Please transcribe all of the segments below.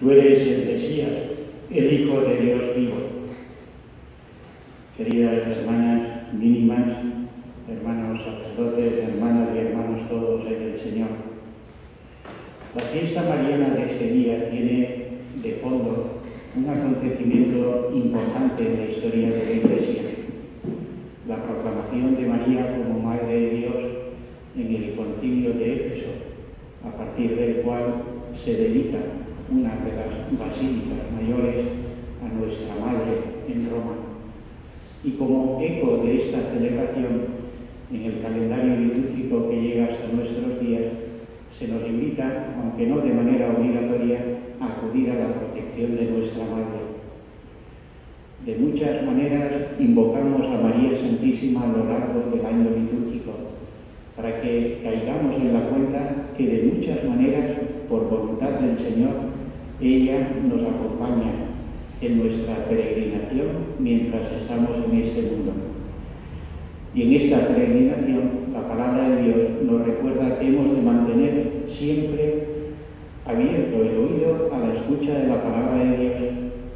Tú eres el Mesías, el Hijo de Dios vivo. Queridas hermanas mínimas, hermanos sacerdotes, hermanas y hermanos todos en el Señor. La fiesta mariana de este día tiene de fondo un acontecimiento importante en la historia de la Iglesia, la proclamación de María como Madre de Dios en el concilio de Éfeso, a partir del cual se dedica una de las basílicas mayores a nuestra Madre en Roma. Y como eco de esta celebración, en el calendario litúrgico que llega hasta nuestros días, se nos invita, aunque no de manera obligatoria, a acudir a la protección de nuestra Madre. De muchas maneras invocamos a María Santísima a lo largo del año litúrgico, para que caigamos en la cuenta que de muchas maneras, por voluntad del Señor, ella nos acompaña en nuestra peregrinación mientras estamos en este mundo. Y en esta peregrinación la palabra de Dios nos recuerda que hemos de mantener siempre abierto el oído a la escucha de la palabra de Dios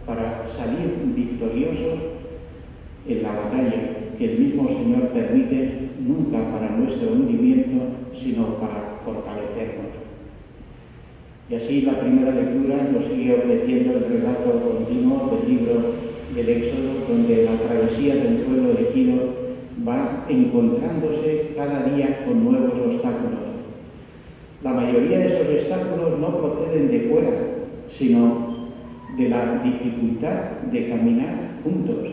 para salir victoriosos en la batalla que el mismo Señor permite nunca para nuestro hundimiento, sino para fortalecernos. Y así la primera lectura nos sigue ofreciendo el relato continuo del libro del Éxodo, donde la travesía del pueblo elegido va encontrándose cada día con nuevos obstáculos. La mayoría de esos obstáculos no proceden de fuera, sino de la dificultad de caminar juntos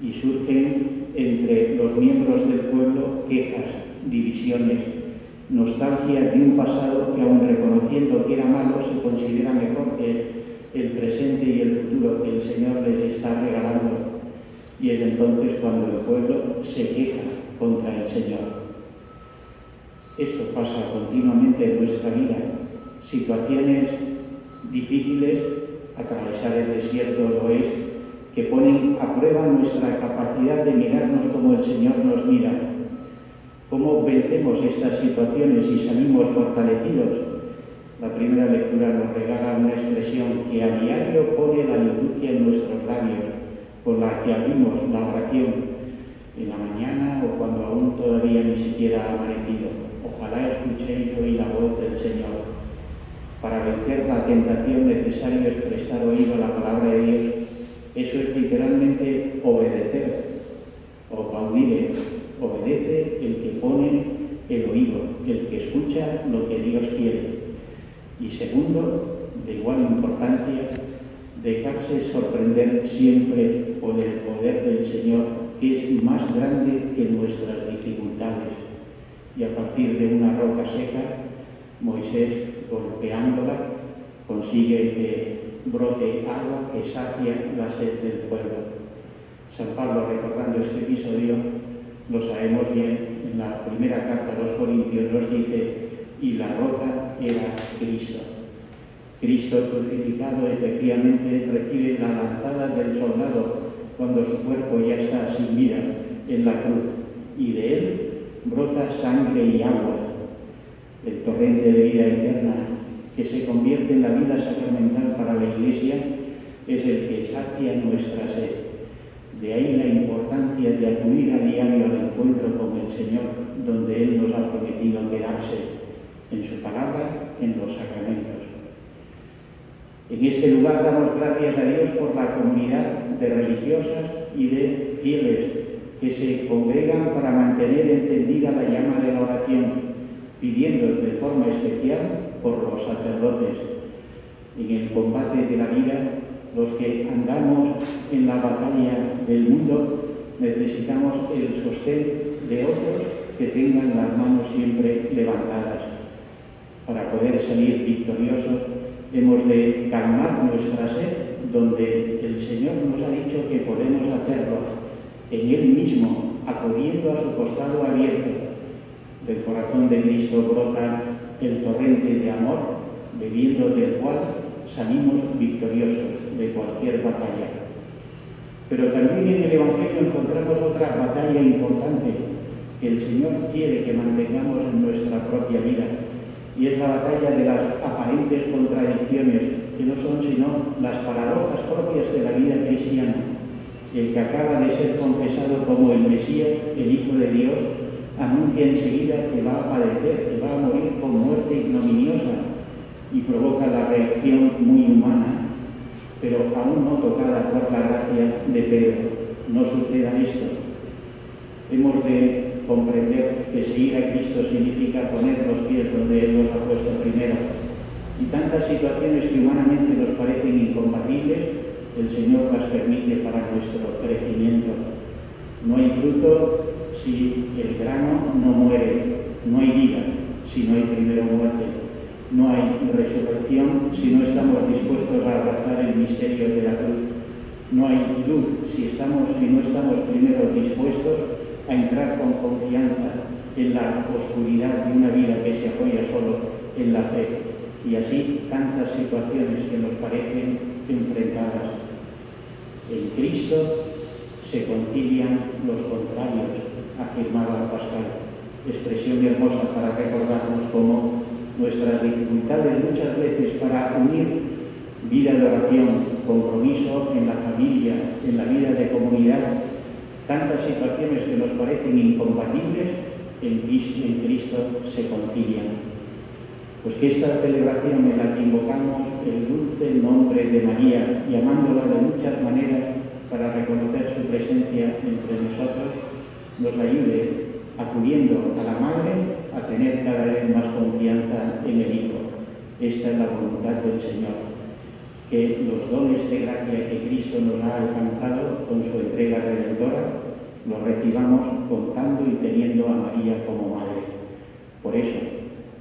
y surgen entre los miembros del pueblo quejas, divisiones, nostalgia de un pasado que aun reconociendo que era malo se considera mejor que el presente y el futuro que el Señor les está regalando. Y es entonces cuando el pueblo se queja contra el Señor. Esto pasa continuamente en nuestra vida. Situaciones difíciles, atravesar el desierto lo es, que ponen a prueba nuestra capacidad de mirarnos como el Señor nos mira ¿Cómo vencemos estas situaciones y salimos fortalecidos? La primera lectura nos regala una expresión que a diario pone la liturgia en nuestros labios, con la que abrimos la oración en la mañana o cuando aún todavía ni siquiera ha amanecido. Ojalá escuchéis hoy la voz del Señor. Para vencer la tentación necesario es prestar oído a la palabra de Dios. Eso es literalmente obedecer o paudire, obedece el que pone el oído, el que escucha lo que Dios quiere. Y segundo, de igual importancia, dejarse sorprender siempre por el poder del Señor, que es más grande que nuestras dificultades. Y a partir de una roca seca, Moisés, golpeándola, consigue que brote agua que sacia la sed del pueblo. San Pablo, recordando este episodio, lo sabemos bien, en la primera carta a los Corintios nos dice, y la roca era Cristo. Cristo crucificado efectivamente recibe la lanzada del soldado cuando su cuerpo ya está sin vida en la cruz y de él brota sangre y agua, el torrente de vida eterna que se convierte en la vida sacramental para la Iglesia es el que sacia nuestra sed. De ahí la importancia de acudir a diario al encuentro con el Señor, donde Él nos ha prometido quedarse en su palabra, en los sacramentos. En este lugar damos gracias a Dios por la comunidad de religiosas y de fieles que se congregan para mantener encendida la llama de la oración, pidiendo de forma especial por los sacerdotes. En el combate de la vida los que andamos en la batalla del mundo necesitamos el sostén de otros que tengan las manos siempre levantadas. Para poder salir victoriosos hemos de calmar nuestra sed donde el Señor nos ha dicho que podemos hacerlo en Él mismo, acudiendo a su costado abierto. Del corazón de Cristo brota el torrente de amor, bebiendo del cual salimos victoriosos de cualquier batalla. Pero también en el Evangelio encontramos otra batalla importante que el Señor quiere que mantengamos en nuestra propia vida, y es la batalla de las aparentes contradicciones que no son sino las paradojas propias de la vida cristiana. El que acaba de ser confesado como el Mesías, el Hijo de Dios, anuncia enseguida que va a padecer, que va a morir con muerte ignominiosa y provoca la reacción muy humana, pero aún no tocada por la gracia de Pedro. No suceda esto. Hemos de comprender que seguir a Cristo significa poner los pies donde Él los ha puesto primero. Y tantas situaciones que humanamente nos parecen incompatibles, el Señor las permite para nuestro crecimiento. No hay fruto si el grano no muere, no hay vida si no hay primero muerte, no hay resurrección si no estamos dispuestos a abrazar el misterio de la cruz, no hay luz si estamos y no estamos primero dispuestos a entrar con confianza en la oscuridad de una vida que se apoya solo en la fe. Y así tantas situaciones que nos parecen enfrentadas. En Cristo se concilian los contrarios, afirmaba Pascal. Expresión hermosa para recordarnos cómo nuestras dificultades muchas veces para unir vida de oración, compromiso en la familia, en la vida de comunidad, tantas situaciones que nos parecen incompatibles, en Cristo, se concilian. Pues que esta celebración en la que invocamos el dulce nombre de María, llamándola de muchas maneras para reconocer su presencia entre nosotros, nos ayude, acudiendo a la Madre, a tener cada vez más confianza en el Hijo. Esta es la voluntad del Señor que los dones de gracia que Cristo nos ha alcanzado con su entrega redentora, los recibamos contando y teniendo a María como madre. Por eso,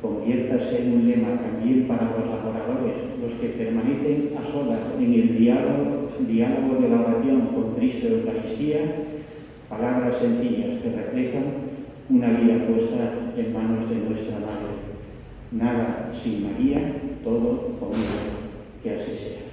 conviértase en un lema también para los adoradores, los que permanecen a solas en el diálogo, diálogo de la oración con Cristo y Eucaristía, palabras sencillas que reflejan una vida puesta en manos de nuestra Madre. Nada sin María, todo con ella. Que así sea.